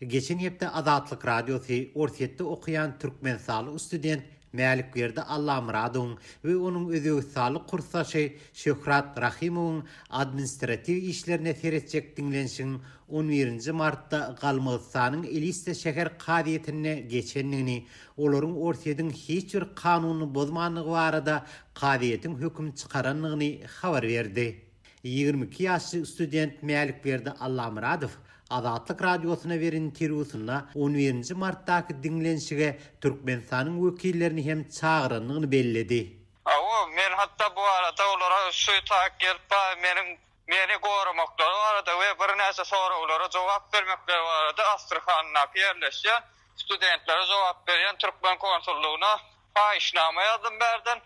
Geçen hepde Azatlyk Radiosy Orsýetde okaýan türkmenistanly student Mälikberdi Allamyradowyň we onuň özbegistanly kursdaşy Şöhrat Rahymowyň administratiw işlerine seretjek diňlenişigiň on birinji martda Galmygystanyň Eliste şäher kazyýetinde geçendigini, olaryň Orsýetiň hiç bir kanunyny bozmandygy barada kazyýetiň höküm çykarandygyny habar berdi. Ýigrimi iki ýaşly student Mälikberdi Allamyradow Azatlyk Radiosyna beren interwýusynda on birinji martdaky diňlenişige Türkmenistanyň wekillerini hem çagyrandygyny belledi. Hawa, men hatda bu barada olara şu taýyk gelip bar, meniň meni goramaklary barada we birnäçe soraglara jogap bermekleri barada Astrahandaky ýerleşýän studentlere jogap berýän türkmen konsullygyna Paýyşnama ýazdym bärden.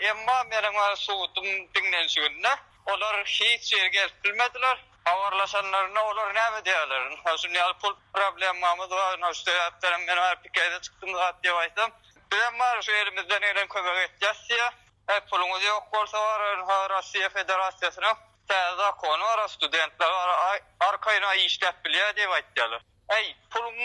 Emma meniň subutym diňlenişiginde olar hiç ýeri gelip bilmediler. Habarlaşanlarynda olar näme diýerler? Ynha şuny ýaly pul problemamyz bar, ynha şu sebäpden men bar pikeýde çykdym zat diýip aýtsam, bizem bar şu elimizden gelen kömegi etýäs diýýär. Eý puluňyz ýok bolsa bar ynha Russiýa Federasiýasynyň täze zakony bar, studentler bar, arkaýyn işläp bilýär diýip aýtýarlar. Eý, puluň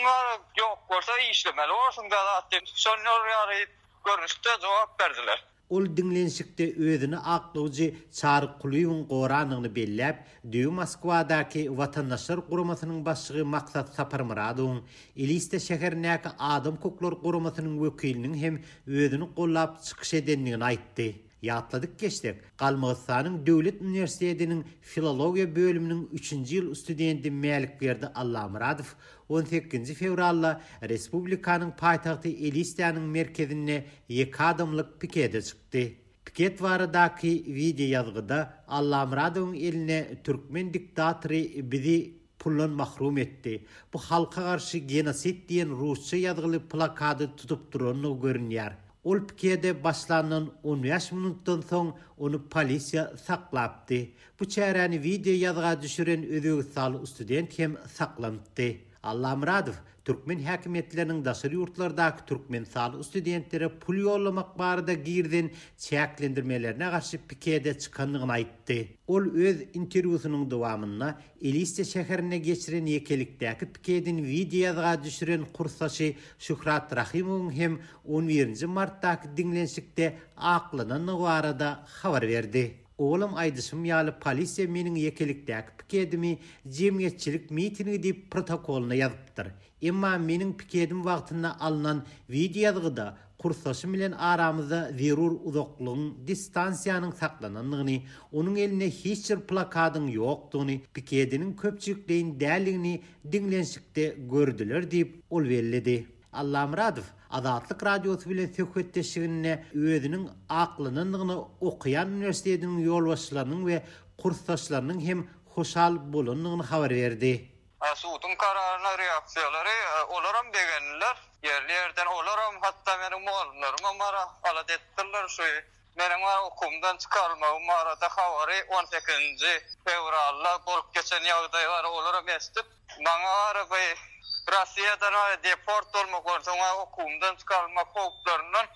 ýok bolsa, işlemeli bolsun, gazat, diýip, şonlar ýaly görnüşde jogap berdiler. Ol diňlenişikde özüni aklawjy Çary Kulyýewiň goranyny belläp, düýe Moskwadaky Watandaşlar guramasynyň başlygy Maksat Saparmyradowyň, Elista şäherindäki Adam hukuklar guramasynyň wekiliniň hem özüni gollap çykyş edendigini aýtdy. Ýatladyp geçsek, Galmygystanyň döwlet uniwersitetiniň filologiýa bölüminiň üçünji ýyl studenti Mälikberdi Allamyradow on sekizinji fewralda respublikanyň paýtagty Elistanyň merkezinde ýeke adamlyk pikete çykdy. Piket baradaky wideoýazgyda Allamyradowyň eline türkmen diktatory bizi puldan mahrum etdi. Bu halka garşy genosid diýen rusça ýazgyly plakady tutup durandygy görünýär. Ol pikede başlandan on bäş minutdan soň ony polisiýa saklapdy. Bu çäräni wideo ýazga düşüren özbegistanly student hem saklanypdy. Allamyradow türkmen häkimiýetleriniň daşary ýurtlardaky türkmenistanly studentlere pul ýollamak barada girizen çäklendirmelerine garşy pikede çykandygyny aýtdy. Ol öz interwýusynyň dowamynda Eliste şäherinde geçiren ýekelikdäki pikedini wideoýazga düşüren kursdaşy Şuhrat Rahymowyň hem on birinji martdaky diňlenişikde aklanandygy barada habar berdi. Owalam aýdyşym ýaly polisiýa meniň ýekelikdäki pikedimi jemgyýetçilik mitingi diýip protokolyna ýazypdyr. Emma meniň pikedim wagtynda alnan wideoýazgyda kursdaşym bilen aramyzda zerur uzaklygyň, distansiýanyň saklanandygyny, onuň elinde hiç bir plakadyň ýokdugyny, pikediniň köpçülikleýin däldigini diňlenişikde gördüler diýip, ol belledi. Allamyradow Azatlyk Radiosy bilen söhbetdeşliginde özüniň aklanynyny okaýan uniwersitetiniň ýolbaşçylarynyň we kursdaşlarynyň hem hoşal bolanyny habar berdi. Suduň kararyna reaksiýalary olaram begendiler. Ýerli ýerden olaram hatda meniň mugallymlarymam alat edipdirler. Şu meniň okuwymdan çykarylmagym barada habary on sekizinji fewralda bolup geçen ýagdaýlary olaram eşidip, Maňa araby Russiýadan deport bolmak, onsoň-a okuwymdan çykarylmak howplaryndan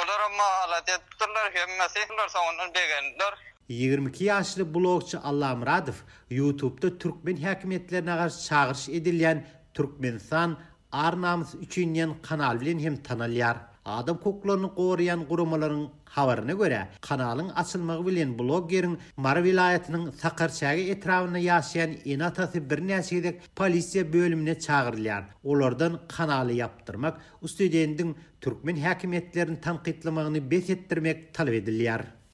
olaram mahalat edipdirler. Hemmesi soňundan begendiler. Ýigrimi iki ýaşly blogçy Allamyradow Ýutubda türkmen häkimiýetlerine garşy çagyryş edilýän Türkmenistan Ar-namys üçin diýen kanal bilen hem tanalýar. Adam hukuklaryny goraýan guramalaryň habaryna görä, kanalyň açylmagy bilen bloggeriň Mary welaýatynyň Sakarçäge etrabynda ýaşaýan ene-atasy birnäçe gezek polisiýa bölümine çagyrylýar, olardan kanaly ýapdyrmak, ustudendiň türkmen häkimiýetlerini tankytlamagyny bes etdirmek talap edilýär.